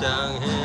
chẳng hề